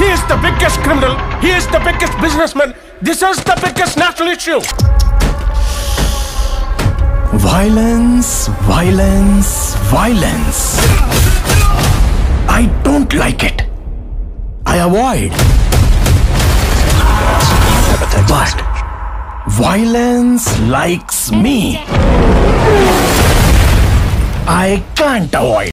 He is the biggest criminal. He is the biggest businessman. This is the biggest national issue. Violence, violence, violence. I don't like it. I avoid. But violence likes me. I can't avoid.